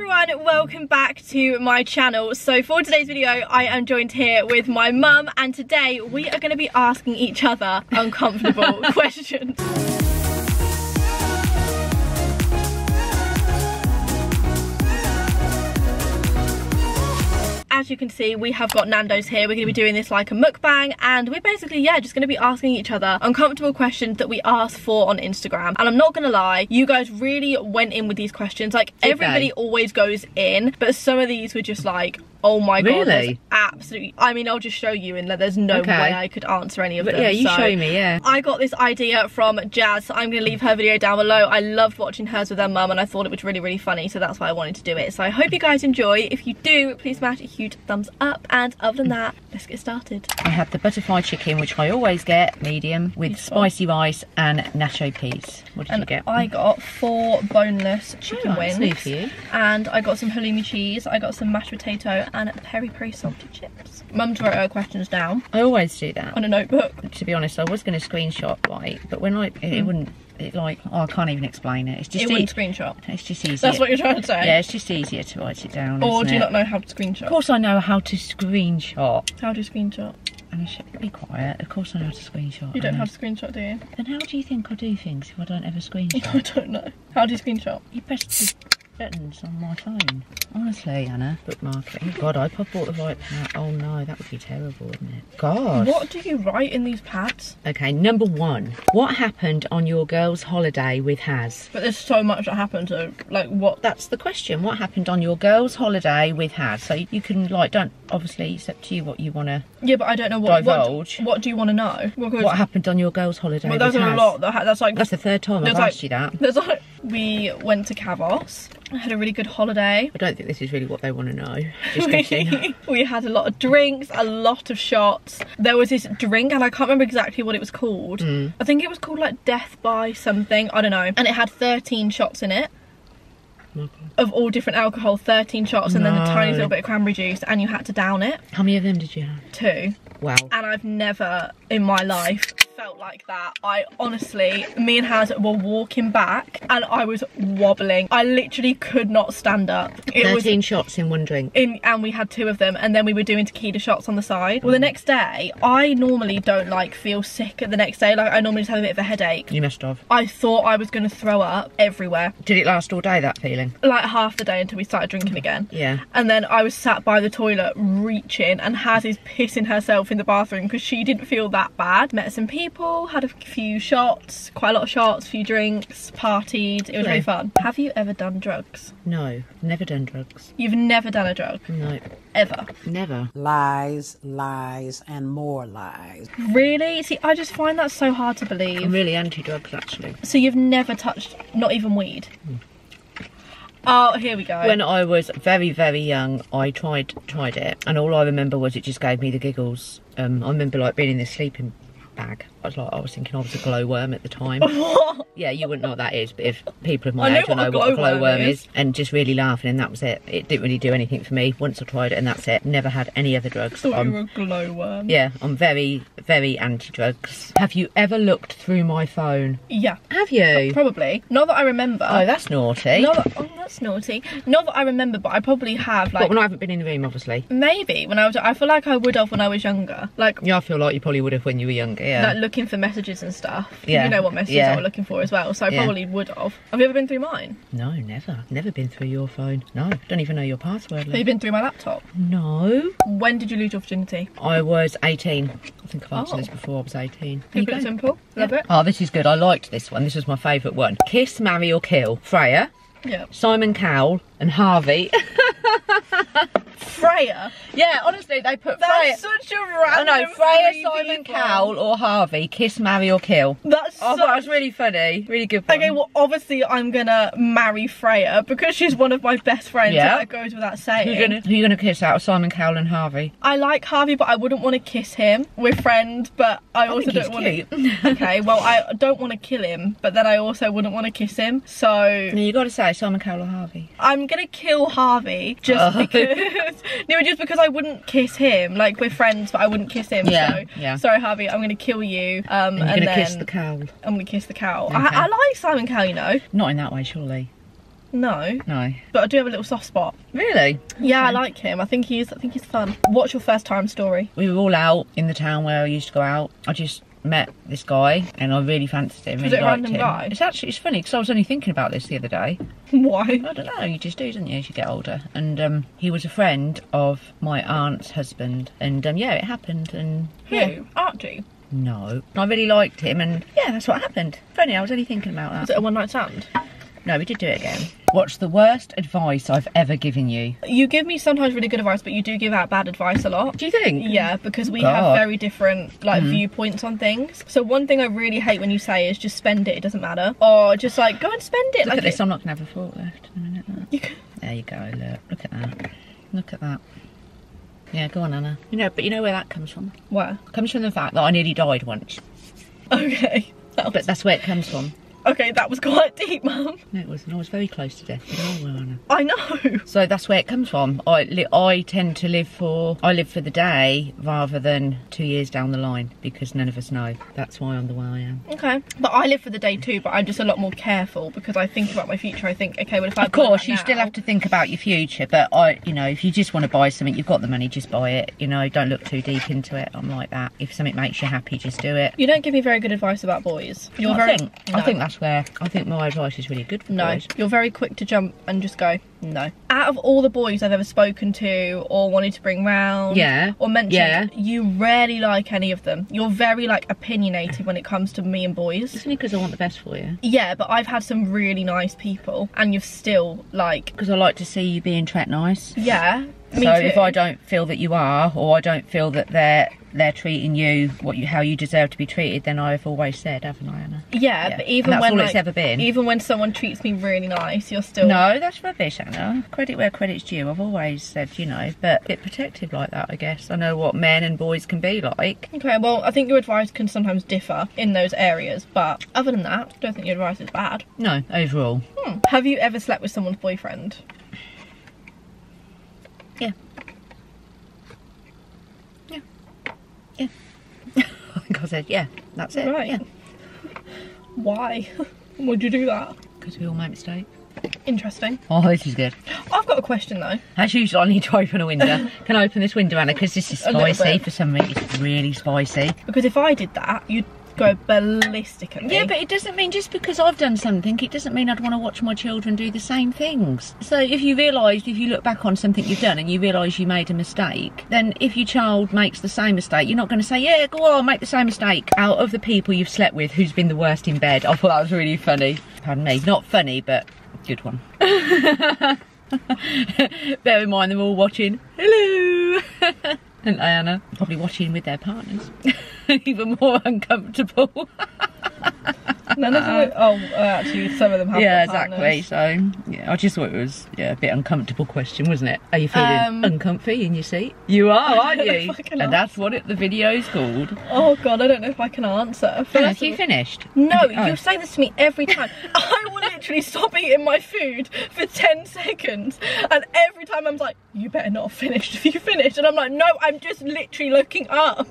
everyone, welcome back to my channel. So for today's video, I am joined here with my mum and today we are going to be asking each other uncomfortable questions. As you can see, we have got Nando's here. We're going to be doing this like a mukbang and we're basically, yeah, just going to be asking each other uncomfortable questions that we asked for on Instagram. And I'm not going to lie, you guys really went in with these questions. Like Did everybody they? always goes in, but some of these were just like, oh my god, Really? absolutely, I mean, I'll just show you and there's no Okay. way I could answer any of But them. yeah, you so- show me, yeah. I got this idea from Jazz, so I'm going to leave her video down below. I loved watching hers with her mum and I thought it was really, really funny, so that's why I wanted to do it. So I hope you guys enjoy. If you do, please smash a huge thumbs up. And other than that, let's get started. I had the butterfly chicken, which I always get, medium, with Beautiful. spicy rice and macho peas. What did you get? I got four boneless chicken Oh, wings. new for you. And I got some halloumi cheese, I got some mashed potato and peri peri salted chips. Mum's wrote her questions down I always do that. on a notebook. To be honest, I was going to screenshot, right? But when I, it, it wouldn't, it like, oh, I can't even explain it. It's just, It e- wouldn't screenshot. it's just easier. That's what you're trying to say? Yeah, it's just easier to write it down. Or do you it? not know how to screenshot? Of course, I know how to screenshot. How do you screenshot? And I should be quiet. Of course, I know how to screenshot. You don't have to screenshot, do you? Then how do you think I do things if I don't ever screenshot? I don't know. How do you screenshot? You press buttons on my phone. Honestly, Anna. Bookmark it. Oh God, I hope I bought the right pad. Oh no, that would be terrible, wouldn't it? God. What do you write in these pads? Okay, number one. What happened on your girls' holiday with Haz? But there's so much that happened, So, like, what? That's the question. What happened on your girls' holiday with Haz? So you can like don't obviously it's up to you what you want to. Yeah, but I don't know what. Divulge. What, what do you want to know? What happened on your girls' holiday well, there's a lot. That ha- that's like. That's the third time I've like- asked you that. There's like we went to Kavos. I had a really good holiday. I don't think this is really what they want to know. Just guessing. we had a lot of drinks, a lot of shots. There was this drink, and I can't remember exactly what it was called. Mm. I think it was called like Death by something. I don't know. And it had 13 shots in it. Of all different alcohol, 13 shots, and then the tiny little bit of cranberry juice, and you had to down it. How many of them did you have? Two. Wow. and I've never in my life felt like that. I honestly, me and Haz were walking back and I was wobbling. I literally could not stand up. It was 13 shots in one drink. in, and we had two of them, and then we were doing tequila shots on the side. Well, the next day, I normally don't like feel sick at the next day. Like I normally just have a bit of a headache. You must have. I thought I was going to throw up everywhere, Did it last all day, that feeling? like half the day until we started drinking again. Yeah. And then I was sat by the toilet reaching, and Haz is pissing herself in the bathroom because she didn't feel that bad. Met some people, had a few shots, quite a lot of shots, a few drinks, partied. It was really fun. Have you ever done drugs? No, never done drugs. You've never done a drug, No, ever. never. lies, lies, and more lies. Really? See, I just find that so hard to I'm believe. really anti-drugs actually. So you've never touched, not even weed? Oh, here we go. When I was very, very young, I tried tried it, and all I remember was it just gave me the giggles. Um, I remember like being in this sleeping bag. I was like, I was thinking I was a glowworm at the time. what? yeah, you wouldn't know what that is, but if people of my age will know what a glowworm is. is, and just really laughing, and that was it. It didn't really do anything for me. Once I tried it, and that's it. Never had any other drugs. Thought you I'm- were a glowworm. yeah, I'm very, very anti-drugs. Have you ever looked through my phone? Yeah, Have you? Uh, probably. Not that I remember. Oh, that's naughty. Not that, oh, that's naughty. Not that I remember, but I probably have. Like But when I haven't been in the room, obviously. maybe when I was. I feel like I would have when I was younger. Like Yeah, I feel like you probably would have when you were younger. Yeah. like looking for messages and stuff. Yeah, You know what messages yeah. I was looking for as well. So I Yeah. probably would have. Have you ever been through mine? no, never. Never been through your phone. No, don't even know your password. Have you been through my laptop? No. When did you lose your virginity? I was 18. I think I've answered Oh. this before. I was 18. Keep it go. simple. Love it. Oh, this is good. I liked this one. This was my favourite one. Kiss, marry, or kill. Freya, Yeah. Simon Cowell, and Harvey. Freya. yeah, honestly, they put That's Freya. such a random. know, Freya, Simon people. Cowell, or Harvey. Kiss, marry, or kill. That's Oh, I so. thought that was really funny. Really good one. Okay, well, obviously I'm gonna marry Freya because she's one of my best friends. Yeah. That goes without saying. Who you gonna, who you gonna kiss out of Simon Cowell and Harvey? I like Harvey, but I wouldn't want to kiss him. We're friends, but I also don't want to. okay, well, I don't want to kill him, but then I also wouldn't want to kiss him. So No, you gotta say Simon Cowell or Harvey. I'm gonna kill Harvey just Oh. because. no, just because I wouldn't kiss him. Like we're friends, but I wouldn't kiss him. Yeah, so, yeah. Sorry, Harvey. I'm gonna kill you. Um, And you're and gonna then kiss the cowl. I'm gonna kiss the cow. Okay. I, I like Simon Cowell, you know. Not in that way, surely. No, No. but I do have a little soft spot. Really? Yeah, I like him. I think he's I think he's fun. What's your first time story? We were all out in the town where I used to go out. I just met this guy and I really fancied him. Was really it a random him. guy? It's actually it's funny because I was only thinking about this the other day. Why? I don't know, you just do, don't you, as you get older? And um, he was a friend of my aunt's husband, and um, yeah, it happened. And yeah, Who? Archie. no, I really liked him, and yeah, that's what happened. Funny, I was only thinking about that. Was it a one night stand? No, we did do it again. What's the worst advice I've ever given you? You give me sometimes really good advice, but you do give out bad advice a lot. Do you think? Yeah, because we God. have very different like hmm. viewpoints on things. So one thing I really hate when you say is just spend it, it doesn't matter. Or just like go and spend it. Look like at this. I'm not gonna have a fork left in a minute. Look. you can- There you go. Look, look at that. Look at that. Yeah, go on, Anna. You know, but you know where that comes from? Where? It comes from the fact that I nearly died once. Okay. That was, But that's where it comes from. Okay, that was quite deep, mum. No, it wasn't. I was very close to death. You know, Anna. I know. So that's where it comes from. I I tend to live for I live for the day rather than two years down the line because none of us know. That's why I'm the way I am. Okay. But I live for the day too, but I'm just a lot more careful because I think about my future. I think, okay, well if I Of course, you still have to think about your future, but I, you know, if you just want to buy something, you've got the money, just buy it. You know, don't look too deep into it. I'm like that. If something makes you happy, just do it. You don't give me very good advice about boys. You're I very think I think that's where I think my advice is really good for No, boys. you're very quick to jump and just go, no. Out of all the boys I've ever spoken to or wanted to bring round Yeah, or mentioned, yeah. you rarely like any of them. You're very like opinionated when it comes to me and boys. It's only because I want the best for you. Yeah, but I've had some really nice people and you've still like, Because I like to see you being treated nice. yeah, me so too. if I don't feel that you are, or I don't feel that they're they're treating you what you how you deserve to be treated, then I've always said, haven't I, Anna? yeah, Yeah, but even when all like, it's ever been. even when someone treats me really nice, you're still No, that's rubbish, Anna. Credit where credit's due. I've always said, you know, but a bit protective like that, I guess. I know what men and boys can be like. Okay, well, I think your advice can sometimes differ in those areas, but other than that, I don't think your advice is bad. No, overall. Hmm. Have you ever slept with someone's boyfriend? Yeah. Yeah. Yeah. I think I said, yeah, that's it. Right. Yeah. Why? Would you do that? Because we all make mistakes. Interesting. Oh, this is good. I've got a question though. As usual, I need to open a window. Can I open this window, Anna? Because this is spicy. For some reason, it's really spicy. Because if I did that, you'd go ballistic at me. Yeah, but it doesn't mean just because I've done something, it doesn't mean I'd want to watch my children do the same things. So if you realise, if you look back on something you've done and you realise you made a mistake, then if your child makes the same mistake, you're not going to say, yeah, go on, make the same mistake. Out of the people you've slept with, who's been the worst in bed? I oh, thought that was really funny. Pardon me, not funny, but good one. Bear in mind, they're all watching. Hello. And Diana probably watching with their partners. Even more uncomfortable. None of them. Oh, uh, actually, some of them have. yeah, exactly. So yeah, I just thought it was yeah a bit uncomfortable question, wasn't it? Are you feeling Um, uncomfy in your seat? You are, aren't you? And that's what it, the video's called. Oh god, I don't know if I can answer. Have you finished? No, Oh. you say this to me every time. I will literally stop eating my food for 10 seconds. And every time I'm like, you better not have finished. Have you finished? And I'm like, no, I'm just literally looking up.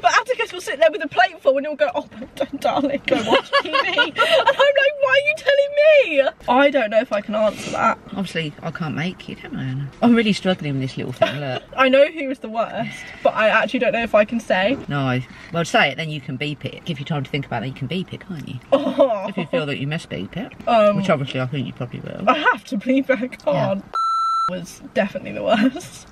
But Atticus will sit there with a plate full and he'll go, oh, darling, go watch TV. and I'm like, why are you telling me? I don't know if I can answer that. Obviously, I can't make it, am I? Anna? I'm really struggling with this little thing. Look. I know who was the worst, but I actually don't know if I can say. No, well, say it, then you can beep it. Give you time to think about it, you can beep it, can't you? Oh, If you feel that you must beep it, um, which obviously I think you probably will. I have to believe I can't. Was definitely the worst.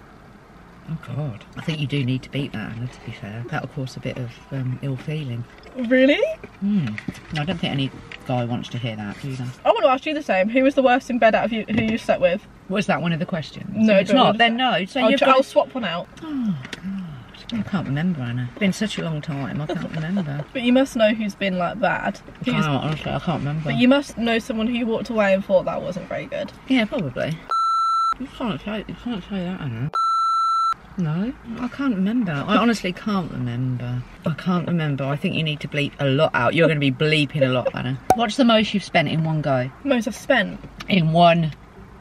Oh God, I think you do need to beat that. Anna, To be fair, that'll cause a bit of um, ill feeling. Really? Hmm. No, I don't think any guy wants to hear that, do they? I want to ask you the same. Who was the worst in bed out of you who you slept with? Was that one of the questions? No, it's not. Then no. So I'll, you've got. I'll swap one out. Oh God, I can't remember, Anna. It's been such a long time. I can't remember. But you must know who's been like bad. I can't, honestly, I can't remember. but you must know someone who walked away and thought that wasn't very good. Yeah, probably. You can't say. You can't say that, Anna. No, I can't remember. I honestly can't remember. I can't remember. I think you need to bleep a lot out. You're going to be bleeping a lot, Anna. What's the most you've spent in one go? Most I've spent. In one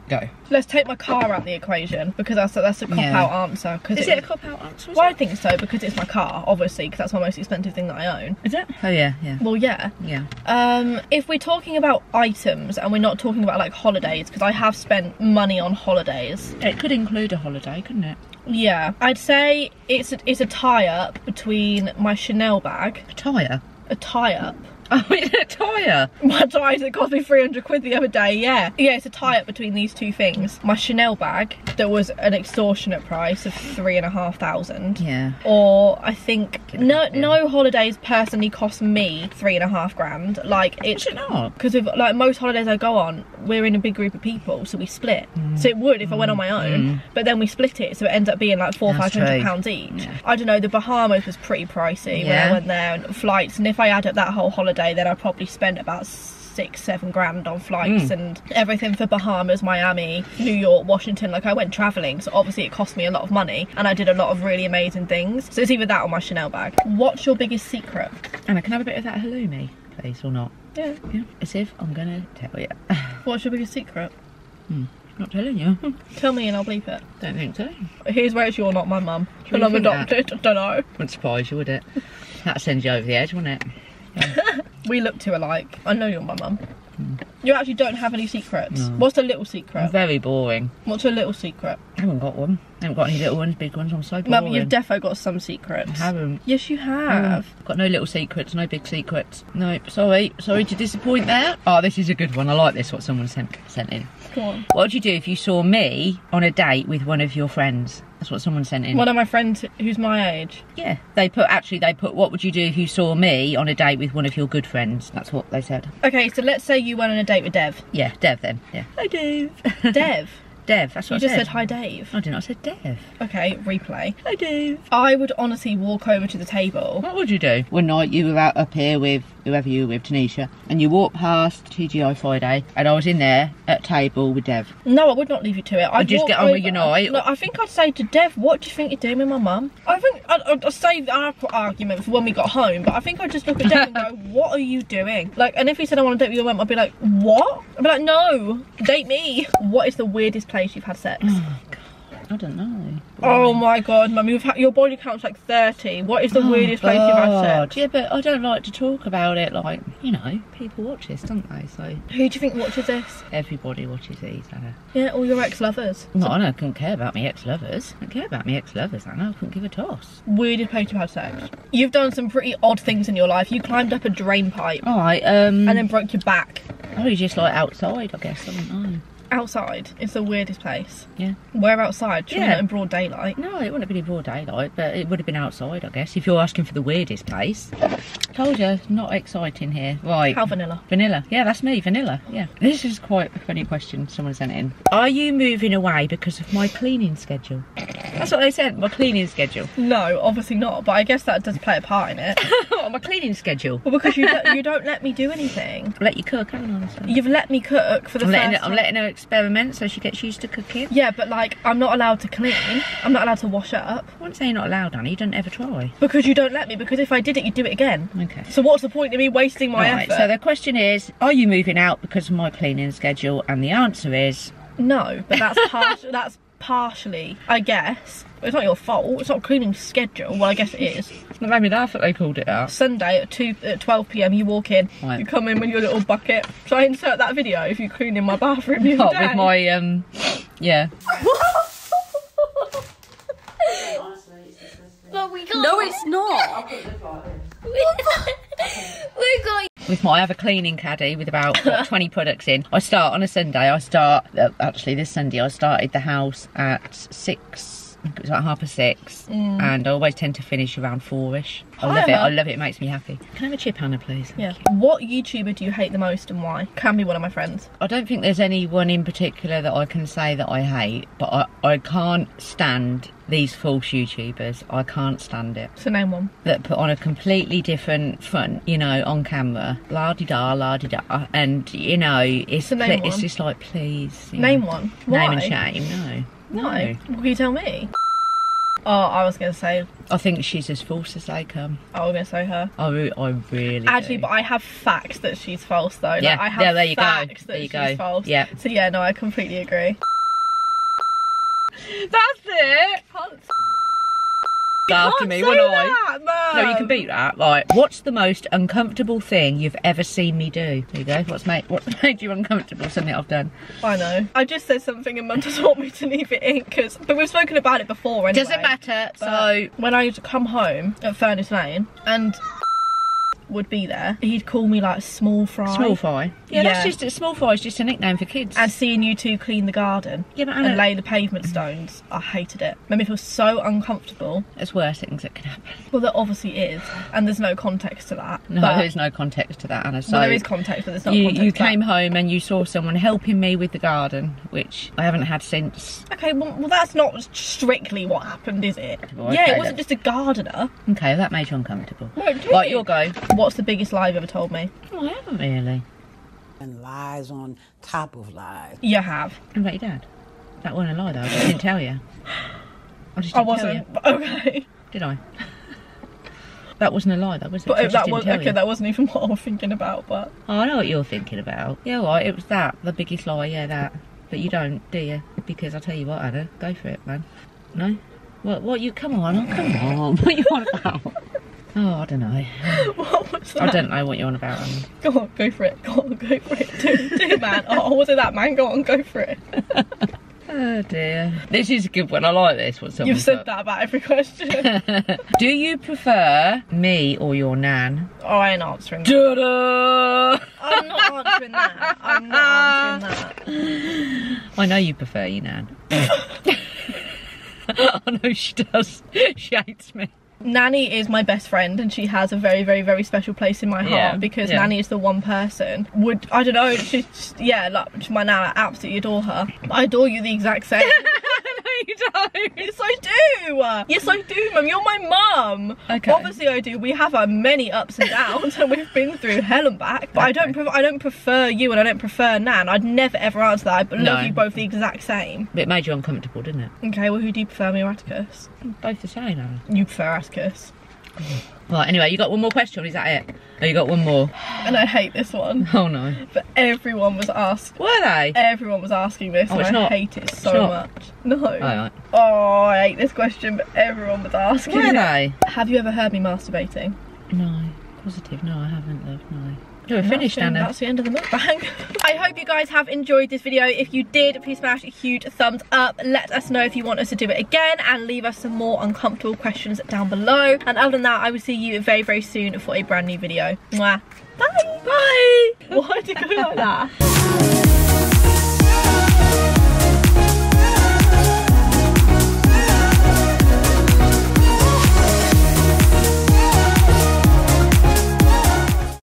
Go. Let's take my car out the equation because that's a, that's a cop Yeah. out answer. Because Is it a cop out answer? is Well, I think so because it's my car, obviously, because that's my most expensive thing that I own. Is it? Oh yeah, yeah, Well, yeah. yeah. Um, if we're talking about items and we're not talking about like holidays, because I have spent money on holidays. It could include a holiday, couldn't it? Yeah, I'd say it's a, it's a tie up between my Chanel bag, A tyre. a tie up. Oh, it's a tyre. My tyres that cost me 300 quid the other day, yeah. Yeah, it's a tie up between these two things. My Chanel bag that was an extortionate price of three and a half thousand. Yeah. Or I think no no holidays personally cost me three and a half grand. Like it's Should not? because like most holidays I go on, we're in a big group of people, so we split. So it would if I went on my own, but then we split it, so it ends up being like four Mm. That's five hundred pounds each. Yeah. I don't know. The Bahamas was pretty pricey when I went there, and flights. And if I add up that whole holiday, then I probably spent about six seven grand on flights Mm. and everything for Bahamas, Miami, New York, Washington. Like I went traveling, so obviously it cost me a lot of money, and I did a lot of really amazing things. So it's either that or my Chanel bag. What's your biggest secret? Anna, can I have a bit of that halloumi, please, or not? Yeah. Yeah. As if I'm gonna tell you. What's your biggest secret? not telling you. Tell me and I'll bleep it. Don't think so. Here's where it's you're not my mum. And I'm that? adopted. I don't know. Wouldn't surprise you, would it? that sends you over the edge, wouldn't it? We look too alike. I know you're my mum. Hmm. You actually don't have any secrets. No. What's a little secret? Very boring. What's a little secret? I haven't got one. I haven't got any little ones, big ones. I'm so boring. Mum, you've defo got some secrets. I haven't. Yes, you have. I've got no little secrets, no big secrets. No, sorry, sorry to disappoint there. Oh, this is a good one. I like this. What someone sent sent in. What would you do if you saw me on a date with one of your friends? That's what someone sent in. One of my friends who's my age. Yeah, they put actually they put what would you do if you saw me on a date with one of your good friends? That's what they said. Okay, so let's say you went on a date with Dev. Yeah, Dev then. Yeah. Hi Dev. Dev. Dev. That's what you I just said. said hi, Dave. I did not say Dev. Okay, replay. Hi Dev. I would honestly walk over to the table. What would you do? One night you were out up here with whoever you were with, Tanisha, and you walked past TGI Friday, and I was in there at table with Dev. No, I would not leave you to it. I'd just get on with your night? No, I think I'd say to Dev, "What do you think you're doing with my mum?" I think I'd, I'd, I'd save our argument for when we got home, but I think I'd just look at Dev and go, "What are you doing?" Like, and if he said I want to date with your mum, I'd be like, "What?" I'd be like, "No, date me." What is the weirdest place you've had sex? I don't know. Oh my god, mum, you've had, your body count's like thirty. What is the weirdest place you've had Oh, sex? Yeah, but I don't like to talk about it. Like, you know, people watch this, don't they? So Who do you think watches this? everybody watches these, Anna. Yeah, all your ex-lovers. No, I don't couldn't care about my ex-lovers. I don't care about my ex-lovers, Anna. I couldn't give a toss. Weirdest place you've had sex. You've done some pretty odd things in your life. You climbed up a drain pipe All right, um, and then broke your back. probably just like outside, I guess. I don't know. Outside is the weirdest place. Yeah. Where outside? Surely Yeah. not in broad daylight. No, it wouldn't have been in broad daylight, but it would have been outside, I guess. If you're asking for the weirdest place. Told you, not exciting here. Right. How vanilla? Vanilla. Yeah, that's me, vanilla. Yeah. This is quite a funny question someone sent in. Are you moving away because of my cleaning schedule? That's what they said, my cleaning schedule. No, obviously not. But I guess that does play a part in it. my cleaning schedule. well, because you don't, you don't let me do anything. Let you cook, haven't I? So- You've let me cook for the I'm first letting, her, I'm letting her experiment so she gets used to cooking. Yeah, but like I'm not allowed to clean. I'm not allowed to wash it up I wouldn't say you're not allowed, Annie. You don't ever try. because you don't let me. Because if I did it, you'd do it again. Okay. So what's the point of me wasting my Right, effort? so the question is, are you moving out because of my cleaning schedule? And the answer is, No, but that's partial. that's partially, I guess. It's not your fault. It's not a cleaning schedule. Well, I guess it is. it made me laugh that they called it out. Sunday at two at twelve p.m. You walk in. Right. You come in with your little bucket. Shall I insert that video if you clean in my bathroom the other Not with my, um, yeah. But we got. No, it's not. We're going. With my a cleaning caddy with about what, 20 products in. I start on a Sunday. I start uh, actually this Sunday. I started the house at six. I think it was like half past six, mm. and I always tend to finish around four-ish. I love it. I love it. It makes me happy. Can I have a chip, Hannah, please? Yeah. What YouTuber do you hate the most and why? Can be one of my friends. I don't think there's anyone in particular that I can say that I hate, but I, I can't stand these false YouTubers. I can't stand it. So name one. That put on a completely different front, you know, on camera. La di da, la di da. And, you know, it's, So it's just like, please. Name know, one. Name and shame, no. No. Well, can you tell me? Oh, I was gonna say, I think she's as false as they come. Oh, I was gonna say her. I, re- I really Actually, do. but I have facts that she's false though. Like, Yeah, I have yeah, there you go. facts There that you she's go. false. Yeah. So yeah, no, I completely agree. That's it. Go after me, won't I? that, No, you can beat that. Right. What's the most uncomfortable thing you've ever seen me do? There you go. What's made What's made you uncomfortable? Something I've done. I know. I just said something and Mum doesn't want me to leave it in because, but we've spoken about it before anyway. Doesn't matter. But So when I used to come home at Furnace Lane and would be there, he'd call me like small fry. small fry. Yeah, that's just a small fry is just a nickname for kids. And seeing you two clean the garden yeah, but and lay the pavement stones, I hated it. Made me feel so uncomfortable. there's worse things that can happen. Well, there obviously is, and there's no context to that. No, but, there's no context to that, Anna. So well, there is context, but there's not you, context. you came home and you saw someone helping me with the garden, which I haven't had since. Okay, well, well, that's not strictly what happened, is it? Well, yeah, it wasn't just a gardener. Okay, that made you uncomfortable. No, Right, your go. What's the biggest lie you've ever told me? Oh, I haven't really. And lies on top of lies. You have. What about your dad? That wasn't a lie though. I just didn't tell you. I just I didn't tell wasn't. but Okay. Did I? that wasn't a lie though, was it? But I that didn't was okay. you. That wasn't even what I was thinking about. But Oh, I know what you're thinking about. Yeah, right, it was that. The biggest lie, yeah, that. But you don't, do you? Because I tell you what, Anna, go for it, man. No? What, what you, come on, oh, come on. What you want about? Oh, I don't know. what was that? I don't know what you're on about, Anna. Go on, go for it. Go on, go for it. Do, do man. Oh, was it that man? Go on, go for it. Oh dear. This is a good one. I like this. Someone You've said put. that about every question. Do you prefer me or your nan? oh, I ain't answering that. I'm not answering that. I'm not answering that. I know you prefer your nan. I know she does. She hates me. Nanny is my best friend and she has a very, very, very special place in my heart Yeah, because yeah. Nanny is the one person. Would I don't know, she's just, yeah, like my nan, I absolutely adore her. I adore you the exact same. no, you don't. Yes, I do. Yes, I do, mum. You're my mum. Okay. Obviously, I do. We have our many ups and downs, and we've been through hell and back. But I don't, I don't prefer you, and I don't prefer Nan. I'd never ever answer that. I love No. you both the exact same. But it made you uncomfortable, didn't it? Okay, well, who do you prefer, me or Atticus? Both the same, Anna. You prefer Atticus, mm. Right, anyway, you got one more question, is that it? Oh, you got one more. and I hate this one. Oh no. But everyone was asked. Were they? Everyone was asking this, Oh, and I not- hate it so much. No. Alright. Oh, I hate this question, but everyone was asking. Were they? Have you ever heard me masturbating? No. Positive. No, I haven't, love. No. No, we're finished, that's, Anna. That's the end of the mukbang. I hope you guys have enjoyed this video. If you did, please smash a huge thumbs up. Let us know if you want us to do it again and leave us some more uncomfortable questions down below. And other than that, I will see you very, very soon for a brand new video. Mwah. Bye. Bye. Why did you go like that?